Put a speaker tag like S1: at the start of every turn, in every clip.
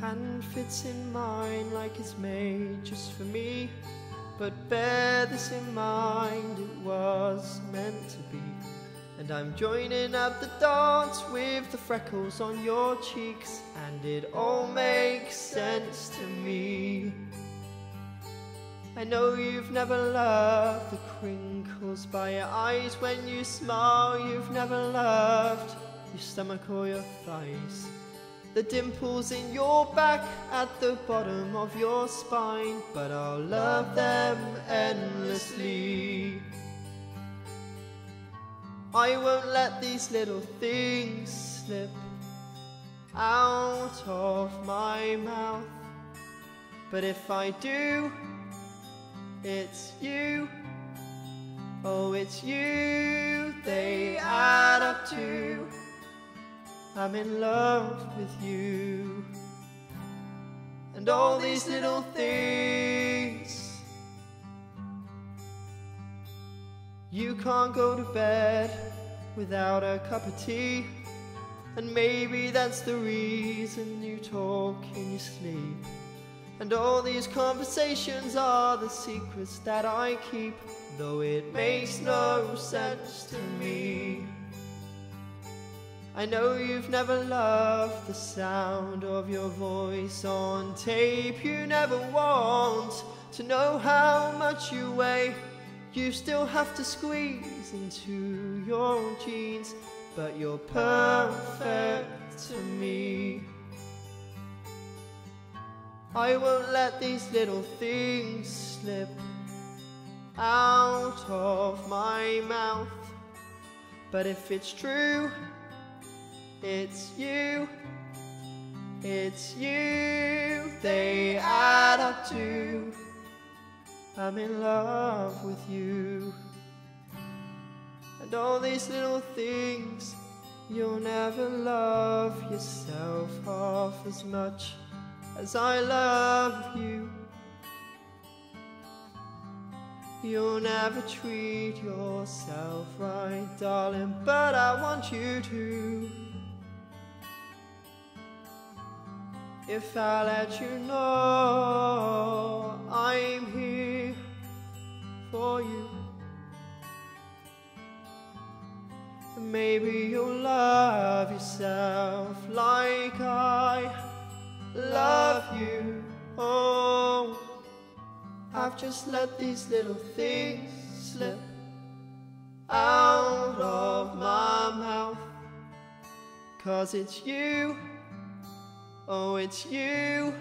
S1: hand fits in mine like it's made just for me. But bear this in mind, it was meant to be. And I'm joining up the dance with the freckles on your cheeks, and it all makes sense to me. I know you've never loved the crinkles by your eyes when you smile, you've never loved your stomach or your thighs. The dimples in your back at the bottom of your spine, but I'll love them endlessly. I won't let these little things slip out of my mouth. But if I do, it's you. Oh, it's you they add up to. I'm in love with you. And all these little things You can't go to bed without a cup of tea. And maybe that's the reason you talk in your sleep. And all these conversations are the secrets that I keep, though it makes no sense to me. I know you've never loved the sound of your voice on tape. You never want to know how much you weigh. You still have to squeeze into your jeans, but you're perfect to me. I won't let these little things slip out of my mouth. But if it's true, it's you, it's you, they add up to. I'm in love with you. And all these little things, you'll never love yourself half as much as I love you. You'll never treat yourself right, darling, but I want you to. If I let you know I'm here for you, maybe you'll love yourself like I love you. Oh, I've just let these little things slip out of my mouth. Cause it's you, oh, it's you,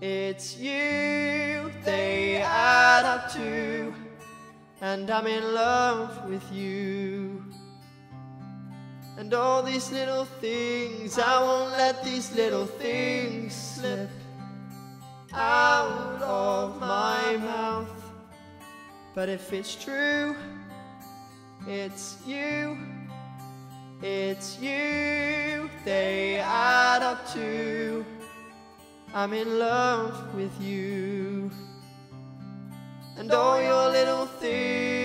S1: it's you, they add up to, and I'm in love with you. And all these little things, I won't let these little things slip out of my mouth. But if it's true, it's you, it's you, they add up to. I'm in love with you. And all your little things